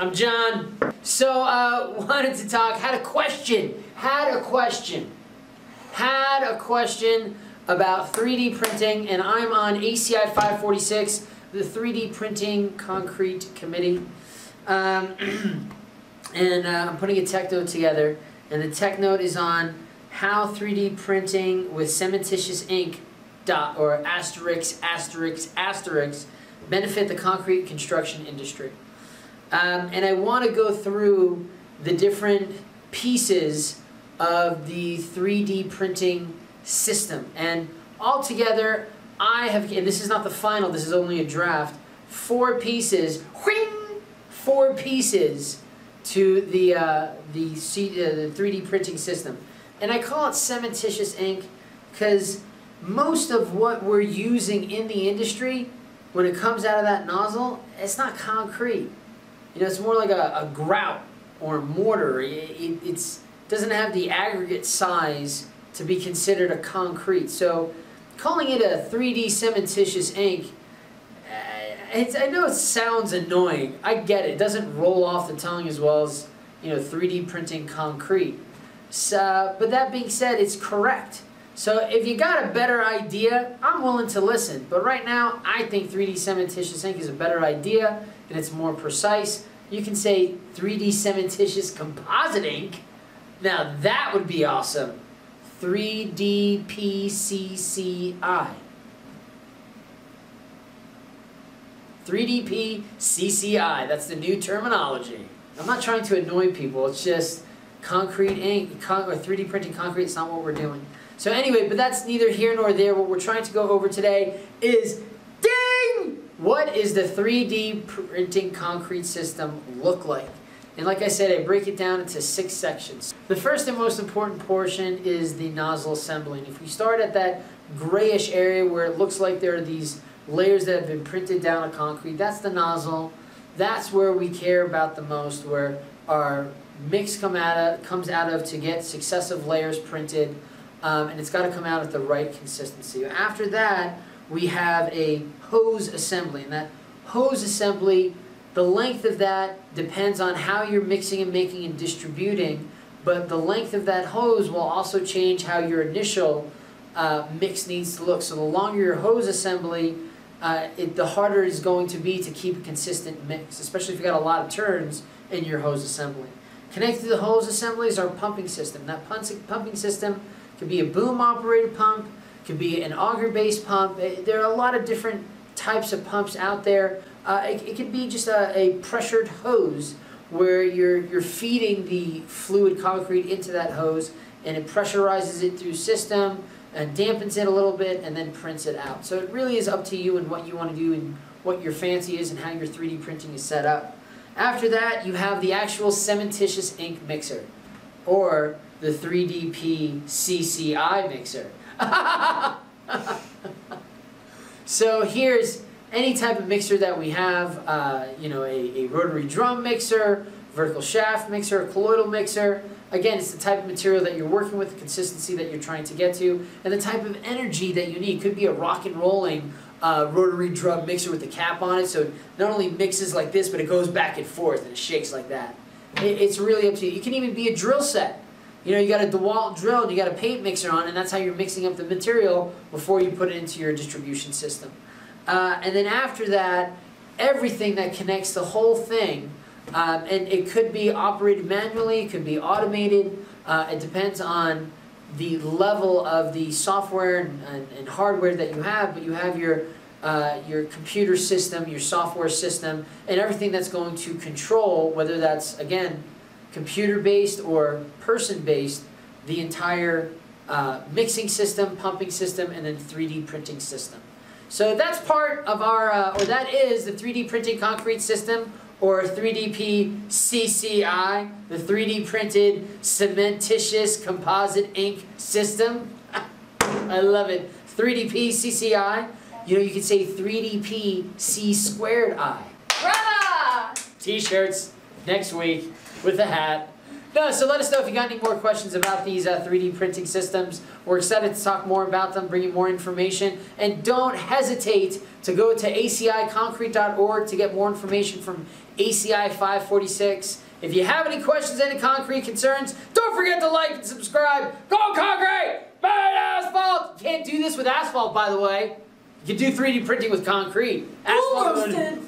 I'm Jon. So, uh, wanted to talk, had a question, had a question, had a question about 3D printing, and I'm on ACI 546, the 3D Printing Concrete Committee. Um, and uh, I'm putting a tech note together, and the tech note is on how 3D printing with cementitious ink dot or asterisk, asterisk, asterisk benefit the concrete construction industry. Um, and I want to go through the different pieces of the 3D printing system. And altogether, I have, and this is not the final, this is only a draft, four pieces, whing, four pieces to the, uh, the, C, uh, the 3D printing system. And I call it cementitious ink because most of what we're using in the industry, when it comes out of that nozzle, it's not concrete. You know, it's more like a, a grout or mortar. It, it it's, doesn't have the aggregate size to be considered a concrete. So calling it a 3D cementitious ink, uh, I know it sounds annoying. I get it. It doesn't roll off the tongue as well as, you know, 3D printing concrete. So, but that being said, it's correct. So if you got a better idea, I'm willing to listen. But right now, I think 3D cementitious ink is a better idea and it's more precise. You can say 3D cementitious composite ink. Now that would be awesome. 3D PCCI. 3D PCCI. That's the new terminology. I'm not trying to annoy people. It's just concrete ink, con or 3D printing concrete. It's not what we're doing. So anyway, but that's neither here nor there. What we're trying to go over today is, ding! What is the 3D printing concrete system look like? And like I said, I break it down into six sections. The first and most important portion is the nozzle assembly. And if we start at that grayish area where it looks like there are these layers that have been printed down a concrete, that's the nozzle. That's where we care about the most, where our mix come out of, comes out of to get successive layers printed um, and it's got to come out at the right consistency. After that, we have a hose assembly, and that hose assembly, the length of that depends on how you're mixing and making and distributing, but the length of that hose will also change how your initial uh, mix needs to look. So the longer your hose assembly, uh, it, the harder it is going to be to keep a consistent mix, especially if you've got a lot of turns in your hose assembly. Connected to the hose assembly is our pumping system. That pumping system could be a boom operated pump, could be an auger based pump. Eh, there are a lot of different types of pumps out there. Uh, it, it could be just a, a pressured hose where you're, you're feeding the fluid concrete into that hose and it pressurizes it through system and dampens it a little bit and then prints it out. So it really is up to you and what you want to do and what your fancy is and how your 3D printing is set up. After that, you have the actual cementitious ink mixer or the 3DP CCI mixer. so here's any type of mixer that we have, uh, you know, a, a, rotary drum mixer, vertical shaft mixer, colloidal mixer. Again, it's the type of material that you're working with, the consistency that you're trying to get to, and the type of energy that you need. Could be a rock and rolling uh, rotary drum mixer with the cap on it, so it not only mixes like this, but it goes back and forth and it shakes like that. It, it's really up to you. You can even be a drill set. You know, you got a DeWalt drill you got a paint mixer on, and that's how you're mixing up the material before you put it into your distribution system. Uh, and then after that, everything that connects the whole thing, um, and it could be operated manually, it could be automated, uh, it depends on the level of the software and, and, and, hardware that you have, but you have your uh, your computer system, your software system, and everything that's going to control, whether that's, again, computer-based or person-based, the entire uh, mixing system, pumping system, and then 3D printing system. So that's part of our, uh, or that is the 3D printing concrete system, or 3DP CCI, the 3D printed cementitious composite ink system. I love it. 3DP CCI. You know, you could say 3DP C squared I. Brava! T-shirts next week with a hat. No, so let us know if you got any more questions about these uh, 3D printing systems. We're excited to talk more about them, bring you more information. And don't hesitate to go to aciconcrete.org to get more information from ACI 546. If you have any questions, any concrete concerns, don't forget to like and subscribe. Go concrete! Burn asphalt! You can't do this with asphalt, by the way. You can do 3D printing with concrete. Asphalt.